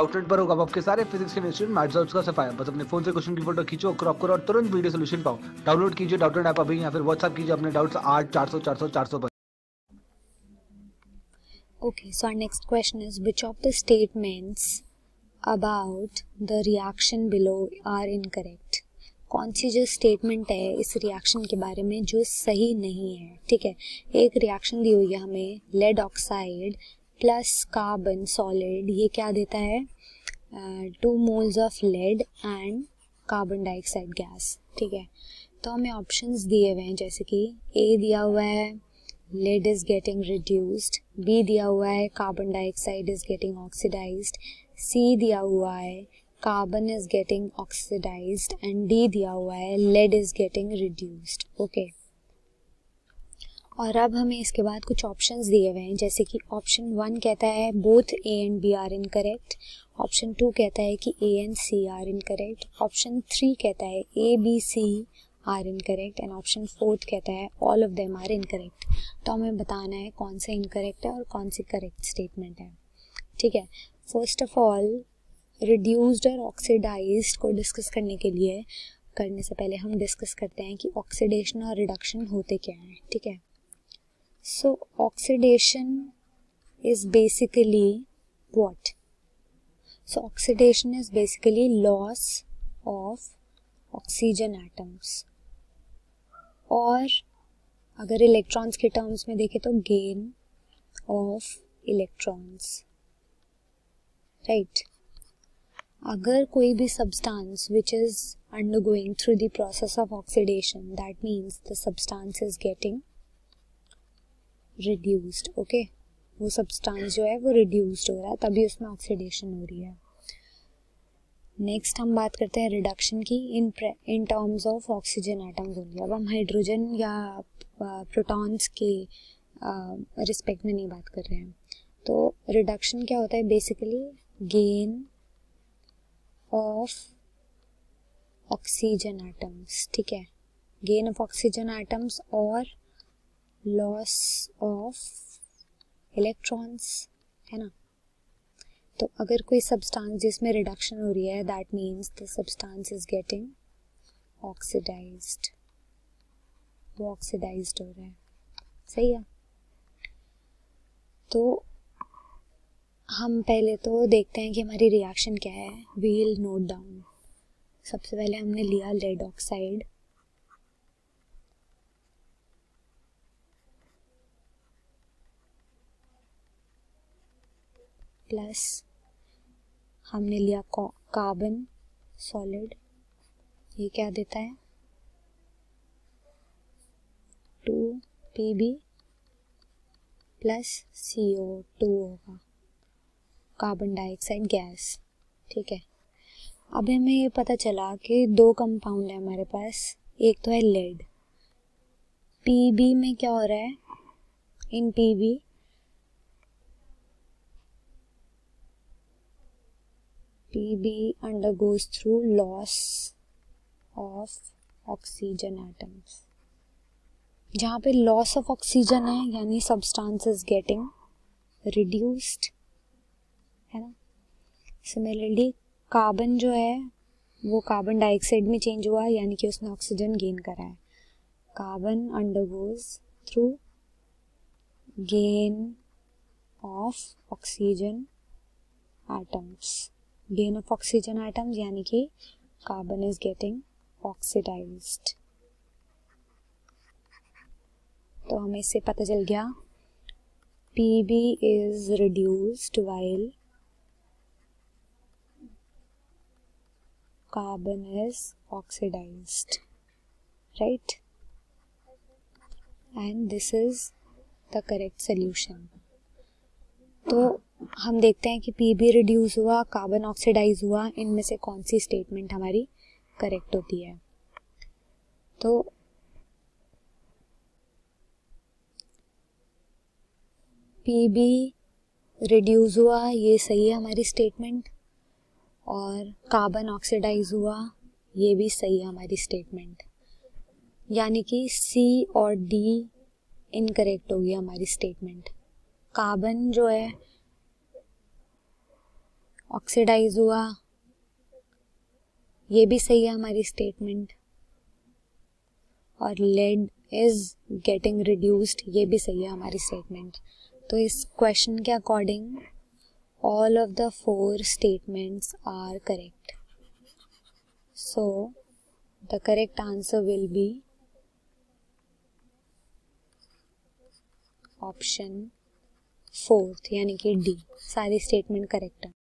Outlet पर होगा आपके सारे फिजिक्स के इंस्टीट्यूट मैथ्स और उसका सफाया बस अपने फ़ोन से क्वेश्चन की फ़ोटो खींचो क्रॉप करो और तुरंत वीडियो सोल्यूशन पाओ। डाउनलोड कीजिए डाउटलेट ऐप अभी या फिर व्हाट्सएप कीजिए अपने डाउट्स आठ चार सौ चार सौ चार सौ पर। Okay, so our next question is which of the statements about the reaction below are incorrect? कौन सी जो स्टेटमेंट है इस रिएक्शन के बारे में जो सही नहीं है ठीक है? एक रिएक्शन दी हुई है हमें lead oxide plus carbon solid ये क्या देता है? Two moles of lead and carbon dioxide gas ठीक है? तो हमें ऑप्शंस दिए हुए हैं, जैसे कि ए दिया हुआ है lead is getting reduced B दिया हुआ है carbon dioxide is getting oxidised C दिया हुआ है carbon is getting oxidised and D दिया हुआ है lead is getting reduced okay और अब हमें इसके बाद कुछ ऑप्शंस दिए हुए हैं। जैसे कि ऑप्शन वन कहता है both A and B are incorrect option two कहता है कि A and C are incorrect option three कहता है A B C are incorrect and option fourth कहता है all of them are incorrect तो हमें बताना है कौन सा इनकरेक्ट है और कौन सी करेक्ट स्टेटमेंट है। ठीक है? फ़र्स्ट ऑफ़ ऑल रिड्यूस्ड और ऑक्सीडाइज को डिस्कस करने के लिए, करने से पहले हम डिस्कस करते हैं कि ऑक्सीडेशन और रिडक्शन होते क्या हैं। ठीक है? so oxidation is basically what so oxidation is basically loss of oxygen atoms और अगर इलेक्ट्रॉन्स के टर्म्स में देखें तो गेन ऑफ इलेक्ट्रॉन्स राइट अगर कोई भी substance which is undergoing through the process of oxidation that means the substance is getting reduced okay वो सब्सटेंस जो है, वो रिड्यूस्ड हो रहा है, तभी उसमें ऑक्सीडेशन हो रही है। नेक्स्ट हम बात करते हैं रिडक्शन की in in terms of oxygen atoms only अब हम हाइड्रोजन या प्रोटॉन्स के रिस्पेक्ट में नहीं बात कर रहे हैं। तो रिडक्शन क्या होता है basically gain of oxygen atoms ठीक है? गेन ऑफ़ ऑक्सीजन एटम्स और लॉस ऑफ़ इलेक्ट्रॉन्स है ना? तो अगर कोई सब्सटेंस जिसमें रिडक्शन हो रही है that means the substance is getting oxidised वो ऑक्सीडाइज्ड हो रहा है। सही है? तो हम पहले तो देखते हैं कि हमारी रिएक्शन क्या है। वील नोट डाउन सबसे पहले हमने लिया लेड ऑक्साइड प्लस हमने लिया कार्बन सॉलिड ये क्या देता है? Two P B plus C O two होगा। कार्बन डाइऑक्साइड गैस ठीक है। अब हमें ये पता चला कि दो कंपाउंड है हमारे पास। एक तो है लेड पी बी में क्या हो रहा है? In P B Pb undergoes through loss of oxygen atoms. जहाँ पे लॉस ऑफ़ ऑक्सीजन है, यानी सब्सटेंस इज़ गेटिंग रिड्यूस्ड है ना? सिमिलरली कार्बन जो है, वो कार्बन डाइऑक्साइड में चेंज हुआ, यानी कि उसने ऑक्सीजन गेन करा है। Carbon undergoes through gain of oxygen atoms gain of oxygen atoms यानी कि कार्बन इज़ गेटिंग ऑक्सीडाइज्ड तो हमें इससे पता चल गया P B is reduced while carbon is oxidised right and this is the correct solution तो हम देखते हैं कि पी भी रिड्यूस हुआ कार्बन ऑक्सीडाइज हुआ, इनमें से कौन सी स्टेटमेंट हमारी करेक्ट होती है? तो पी बी रिड्यूस हुआ, ये सही है हमारी स्टेटमेंट और कार्बन ऑक्सीडाइज हुआ, ये भी सही है हमारी स्टेटमेंट यानी कि सी और डी इनकरेक्ट होगी हमारी स्टेटमेंट कार्बन जो है ऑक्सीडाइज हुआ। ये भी सही है हमारी स्टेटमेंट और लेड इज़ गेटिंग रिड्यूस्ड ये भी सही है हमारी स्टेटमेंट तो इस क्वेश्चन के according all of the four statements are correct so the correct answer will be option fourth यानी कि डी सारी स्टेटमेंट करेक्ट है।